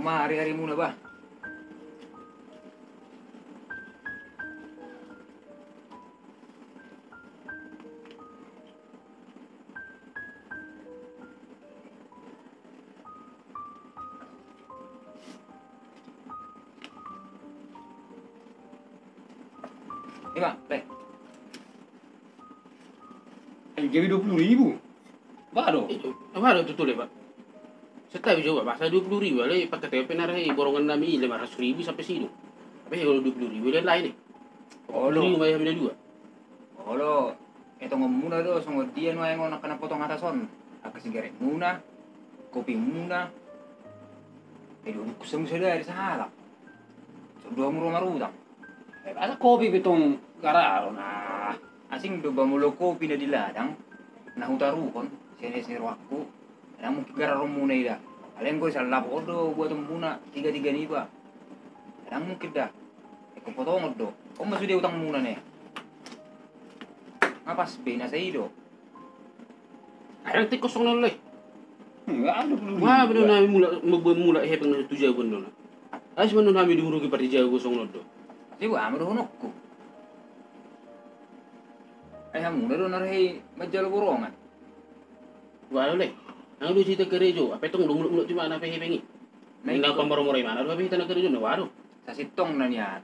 Kuma hari-hari muna ba? Lima, Teh. Jadi dua puluh ribu. Baru. Itu, tuh pak? Tahu coba bahasa dua puluh ribu, lah pakai TP narai borongan kami lima ratus ribu sampai sini. Tapi kalau dua puluh ribu lain lain nih. Oh, Lu bayar beda dua. Oh, lo. Ito nga muna do, so dia no yang nak kena potong atason. Aku sigaret muna, kopi muna. Eh, dulu kusam sudah dari sahala. So, dua muru marutang. Eh, asa kopi betong gararo nah. Asing do ba mulo kopi na di ladang, na hutarukon, sini-sini aku. Na mungkin gararo muna ida. Alem ko sa lapo do, buat muna, tiga-tiga ni ba. Na mungkin dah. Eh, kung potong do. Kung masudi utang muna na Ngapas, be, nasa ido. Ayang tik kosong nol leh. Ada. Wah, benar nami mula mula mula hepeng na tujuh pun dona. Asyik mana nami dihuru ke parti jauh kosong nol do. Kasi wa amro honok ko. Ay hamu na doon narhay majal borongan. Wah leh. Ang lu cerita kerejo, apa itu ngulung ngulung cuma apa hepengi. Na Nang ito, pamaro-maro mana? Apa kita nak kerejo na waru. sa sitong na niyan.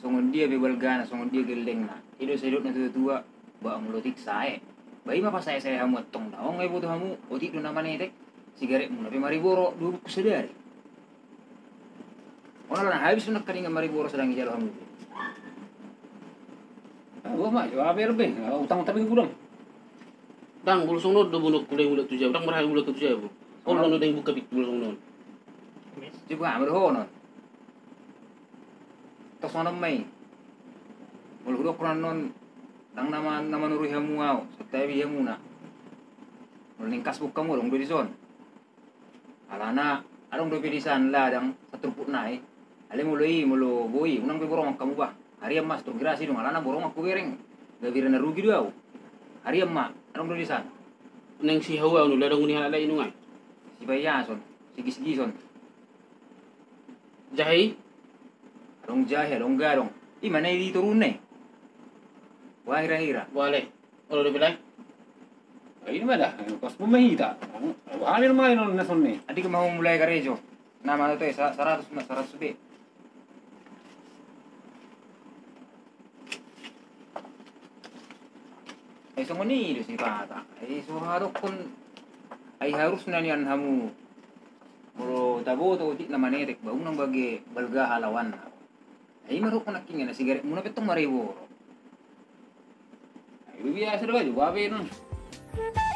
Sungon dia bebalgana, sungon dia geleng na. Ido sa idot na tutua, ba ang lutik sae. Bayi mapasaya saya hamu at tong daong ay buto hamu, otik do naman etek. Sigaret mo na pe mariboro, dubuk ko sadari. Ona lang, habis na nagkaringa mariboro sa langi jalo hamu. Gua mah jawab lebih. Utang tapi kurang. Dang bulsong nol do bulok kulay bulok tujuh. Dang marah bulok tujuh bu. Kalau nol deng buka bit bulsong nol. Di ba amro hono. Tos mana may. Mul hudo kuran non nang nama nama nuru hamu au, sa tabi hamu na. Mul ningkas buka mo dong di son. Alana, adong do pilisan ladang sa turput na eh. Ale mo loi mulo boy, unang be borong kamu ba. Hari mas to grasi dong alana borong aku bereng. Gabira na rugi do au. Hari amma, adong do lisan. Neng si hawa nol ladang unihan ala inungai. Si bayason, sigi-sigi son. Jahai Adong jahe, adong gadong. Ih, mana di turun eh. Wah, hira-hira. boleh. Kalau udah bilang Ini mah dah. Kos pemahita. Hamil main on nason nih. Adi ka mau mulai karejo. Nama itu ya, seratus na seratus be. Ay so ni si kata. Ay so harok kun ay harus na niyan hamu. Muro tabo to di na manetek ba unang bagi balga halawan. Ay marok ko nakinga na sigaret muna petong. Itu biasa dah jawab non. Panas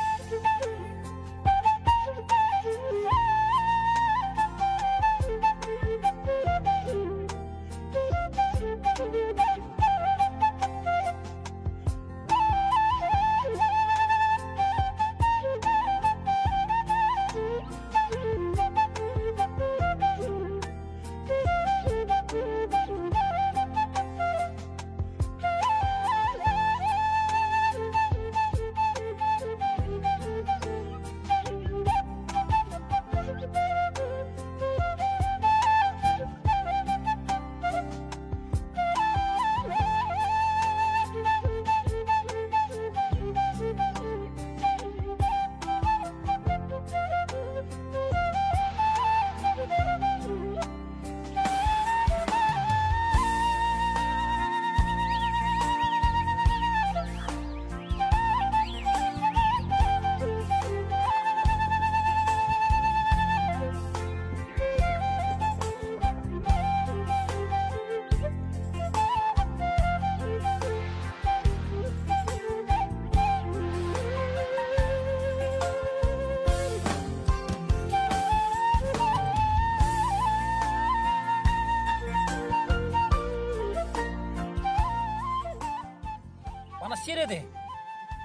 sini deh.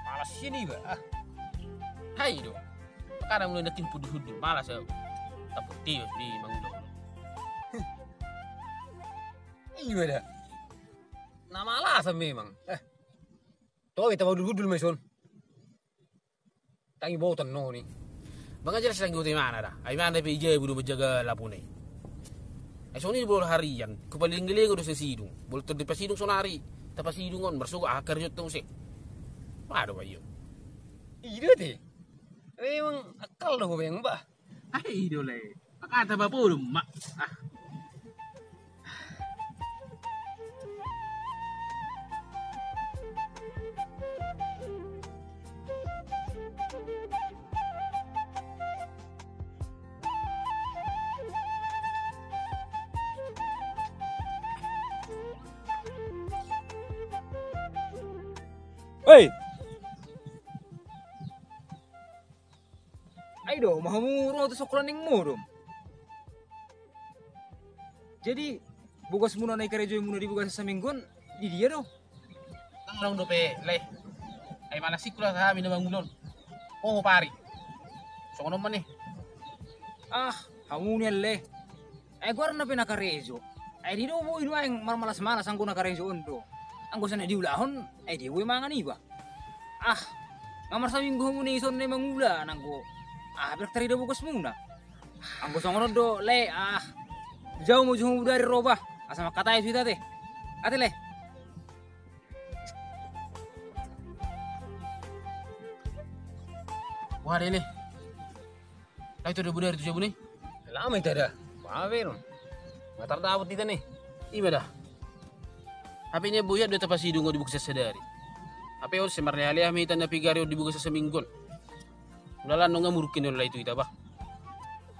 Panas sini ba. Ah, Hai do. Kadang mulai nakin pudu hudu malas ya. Tapos tios di mangulo. iya dah. Nama alasan memang. Eh. Tahu kita mau dudul meson. Tangi botan no ni. Mga jelas lang guti mana dah. Ay mana ije bulu menjaga lapune. Ay so ni bol harian, kupaling-giling do sa sidong. Bol to di pasidong sonari. Tapasidongon bersuka akar yo to si. Paano ba yun? Iya teh. Memang akal dah yang bah. Ay, idole. Pakata ba po mak. Ah. Hei, Ay do, mahamuro to sekolah ning dong. Jadi, bukas muna na ikarejo muna di bukas sa minggon, di dia do. Ang lang do pe, le. Ay malasik ko lang sa amin na mangulon. Oo, pari. So ano man eh. Ah, hamunya le. Ay gua na pinakarejo. Ay di do mo ino ang marmalas-malas ang guna karejo ondo. Ang gusto na diulahon, ay di mangan iba. Ah, ngamar sa minggo mo ni ison na mangula nang ko. Ah, bertari do bukas muna. Ang gusto ngono do le, ah. Jauh mo jauh dari roba. Asama katay suita teh. Ate le. Wah, dele. Ay to do budar tu jabu ni. Lama itu ada. Pamer. Matar dapat kita nih. Iba Hape niya buya do tapasidong di bukas sa sadari. Hape o si Marleali amitan na pigario di bukas sa minggon. Wala no nga murukin nila itu ita ba.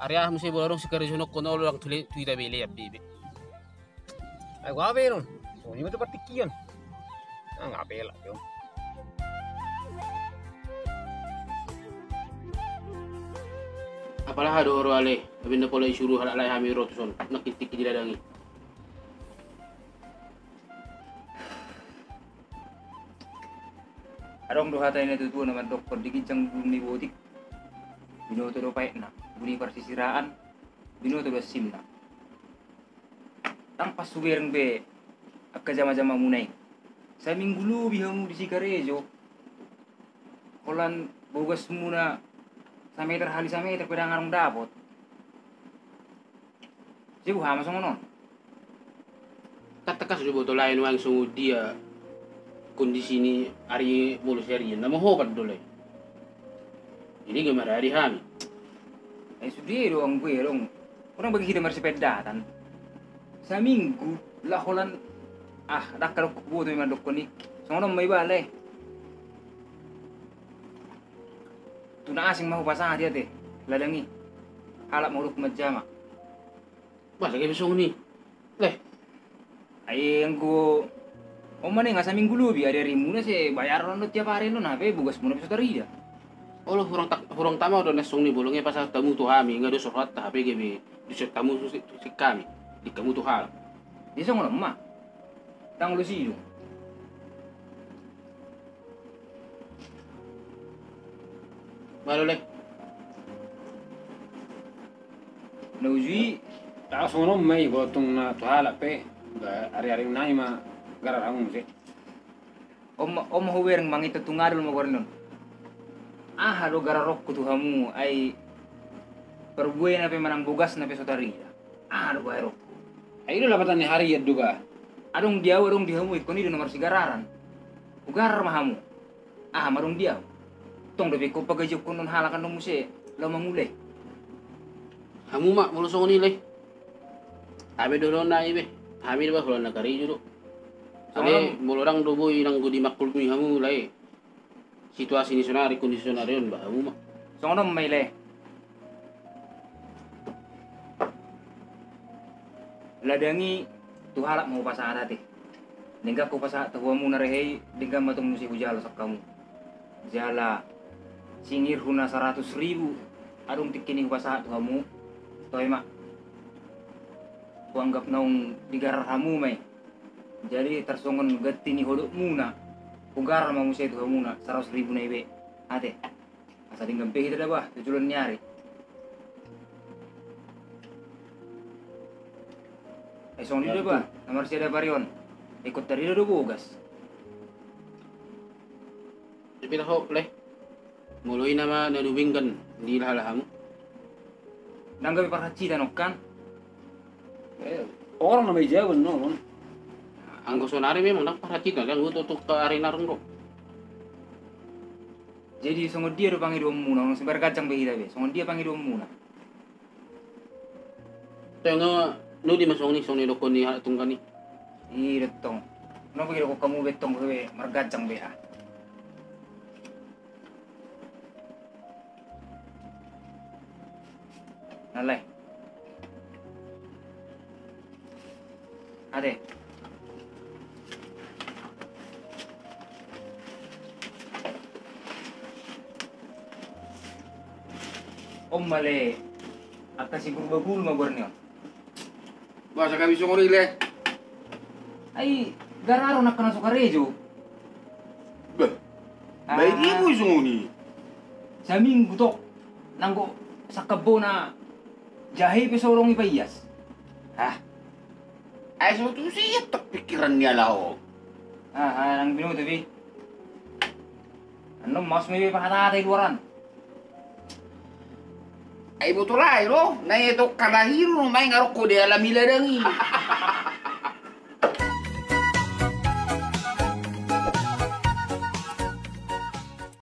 Arya mo si bolorong si karisonok kono lang tuli tuita beli ya bibi. Pamer. So ini mah tempat tikian. Ah ngapel lah yo. Apalah do oro ale, abin na pala isuru halalay hami rotuson. Nakitik di dadangi. Adong do hatay na tutuwa naman doktor di kincang belum ni botik. Binoto pait na, buni parsisiraan, binoto do sim na. Tang pas suwereng be, akka jama-jama munay. Sa minggu lu bihamu di Sikarejo. Kolan bogas muna sa meter hali sa meter pedang ngarong dapot. Sibu hama songonon. Katakas do boto lain wang sungu dia kondisi ini hari mulus hari na mahopat dole. Jadi gamar hari hami. Eh sudi dong gue dong. Orang bagi kita bersepedatan. Sa minggu lah holan ah dah kalau kubu tu memang dokon ni. Songonon may bale. Tuna asing mau pasang dia teh. Ladangi. Halak mau ruk majama. Wah, lagi besok ni. Leh, yang ko O mana nga sa minggu lubi ada rimu na si bayar no tiap hari no nape bugas muna bisa tarida. Allah hurang tak hurang tama do nasong ni bolongnya pasal tamu tu hami ngado surat ta hape gebe di tamu su si si kami di kamu tu hal. Di sa ngono ma. Tang lu sido. Baru leh. Na uji Tak sono mai gotong na tuhala pe. Ga ari-ari nai ma garar hangu sih. om om huwereng mangita tungadol mo gornon. Ah halo gararok ko tuhamu ay perbuay na pe manang bugas na pe sotarida. Ah halo bayro. Ay ilo lapatan ni hari ya juga. Adong diaw adong dihamu ikoni do nomor sigararan. Ugar mahamu. Ah marong diaw. Tong dobe ko pagajuk kunon halakan no muse lo mangulay. Hamu mak mulusong ni leh. Hape do na ibe. Hami ba hulan na kari judo. Ale mulorang do boy nang gudi makul ni hamu lai. Situasi ni sonari kondisi sonari on ba hamu mak. So ngono may le. Ladangi tuhalak mau pasang dati. Dingga ko pasa tawa mo na rehey, dingga matong musi hujala sa kamu. Jala singir huna seratus ribu. Adong tikini pasa tuwa mo. Toy ma. Kuanggap naung digarar hamu may. Jadi tersongon gati ni hodok muna. Kugar mau musi tuwa muna seratus ribu na ibe. Ate. Asa dinggam pe hita ba? Tujulan nyari. Eh song dito ba? Namar siya da parion. Ikot dari do bugas. Tapi tahu leh. Muloi nama nadubingkan di lahala hamu. Nanggabi para cita nokkan. Eh, orang namanya jauh no. Anggo sonari memang nak perhatikan kan gua tutup ke arena rong Jadi songo dia do panggil dua muna, orang sebar kacang kita be. Songo dia panggil dua muna. Tengah nu di masong ni song ni dokon ni hatung kan ni. Ih, detong. Kenapa kira kok kamu betong be margacang be ah? Nalai. Ade. Om male. Atas si guru mah borneo. Basa kami sunguri le. Ay, gararo nak kena suka rejo. Bah, baik dia mo sunguni. Sa minggu to, nanggo sa kabo na jahe pe sorong ipayas. Hah? Ay, so tu siya tak pikiran niya lao. Ah, ah, nang binuto bi. Ano, mas may pahatatay luaran. Ay, betul lah, lo. Na ito kalahiro, may ngarok ko di alam ila dangi.